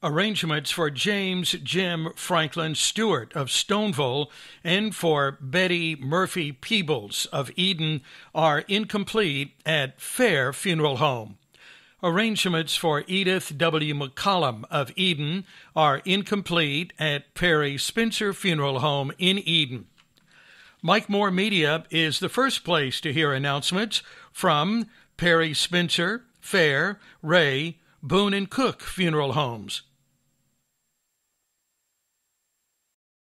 Arrangements for James Jim Franklin Stewart of Stoneville and for Betty Murphy Peebles of Eden are incomplete at Fair Funeral Home. Arrangements for Edith W. McCollum of Eden are incomplete at Perry Spencer Funeral Home in Eden. Mike Moore Media is the first place to hear announcements from Perry Spencer, Fair, Ray, Boone and Cook Funeral Homes.